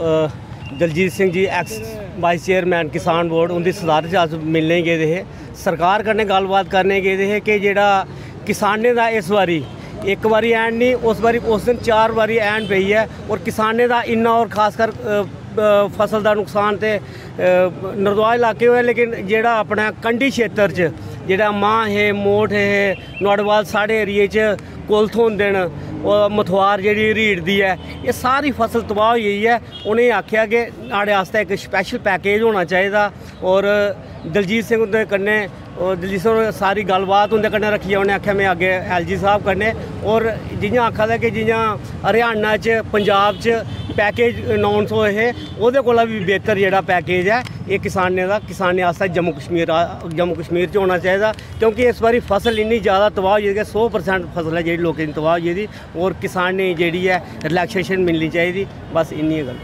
ਅ, Daljit Singh ji ex vice chairman Kisan board ਉਹਦੀ ਸਦਾਰਤ 'ਚ ਅੱਜ ਮਿਲਣੇ ਗਏ ਦੇ ਹੈ ਸਰਕਾਰ ਕਰਨੇ ਗੱਲਬਾਤ ਕਰਨੇ ਗਏ ਦੇ ਹੈ ਕਿ ਜਿਹੜਾ ਕਿਸਾਨੇ ਦਾ ਇਸ ਵਾਰੀ ਇੱਕ ਵਾਰੀ ਐਂਡ ਨਹੀਂ ਉਸ ਵਾਰੀ ਉਸ ਦਿਨ ਚਾਰ ਵਾਰੀ ਐਂਡ ਪਈ ਹੈ ਔਰ ਕਿਸਾਨੇ ਫਸਲ ਦਾ ਨੁਕਸਾਨ ਤੇ ਨਰਦਵਾ ਇਲਾਕੇ ਹੋਏ ਲੇਕਿਨ ਜਿਹੜਾ ਆਪਣਾ ਕੰਢੀ ਖੇਤਰ 'ਚ, ਜਿਹੜਾ ਮਾਂ ਹੈ, ਮੋਠ ਹੈ, ਨੋੜਵਾਲ ਸਾਡੇ ਏਰੀਏ 'ਚ ਕੁਲਥ ਹੁੰਦੇ ਨੇ ਉਹ ਮਥਵਾਰ ਜਿਹੜੀ ਰੀੜ ਦੀ ਹੈ, ਇਹ ਸਾਰੀ ਫਸਲ ਤਬਾਹ ਹੋਈ ਹੋਈ ਹੈ। ਉਹਨੇ ਆਖਿਆ ਕਿ ਆੜੇ ਵਾਸਤੇ ਇੱਕ ਸਪੈਸ਼ਲ ਪੈਕੇਜ ਹੋਣਾ ਚਾਹੀਦਾ ਔਰ ਦਲਜੀਤ ਸਿੰਘ ਦੇ ਕੰਨੇ ਔਰ ਦਲਜੀਤ ਸਿੰਘ ਸਾਰੀ ਗੱਲਬਾਤ ਉਹਦੇ ਕੰਨੇ ਰੱਖੀ ਉਹਨੇ ਆਖਿਆ ਮੈਂ ਅੱਗੇ ਐਲਜੀ ਸਾਹਿਬ ਕੰਨੇ ਔਰ ਜਿਹੀਆਂ ਆਖਾ ਦਾ ਕਿ ਜਿਹੀਆਂ ਹਰਿਆਣਾ 'ਚ, ਪੰਜਾਬ 'ਚ ਪੈਕੇਜ ਅਨਾਉਂਸ ਹੋਏ ਹੈ। ਉਹਦੇ ਕੋਲ ਵੀ ਬਿਹਤਰ ਜਿਹੜਾ ਪੈਕੇਜ ਹੈ, ਇਹ ਕਿਸਾਨੇ ਦਾ ਕਿਸਾਨੇ ਵਾਸਤੇ ਜੰਮੂ ਕਸ਼ਮੀਰ ਜੰਮੂ ਕਸ਼ਮੀਰ 'ਚ ਹੋਣਾ ਚਾਹੀਦਾ। ਕਿਉਂਕਿ ਇਸ ਵਾਰੀ ਫਸਲ ਇੰਨੀ ਜ਼ਿਆਦਾ ਤਬਾਹ ਹੋਈ ਹੈ ਕਿ 100% ਫਸਲ ਹੈ ਜਿਹੜੀ ਲੋਕਾਂ ਦੀ ਤਬਾਹ ਹੋਈ ਦੀ ਔਰ ਕਿਸਾਨ ਨੇ ਜਿਹੜੀ ਹੈ ਰਿਲੈਕਸੇਸ਼ਨ ਮਿਲਣੀ ਚਾਹੀਦੀ। ਬਸ ਇੰਨੀ ਹੈ ਗੱਲ।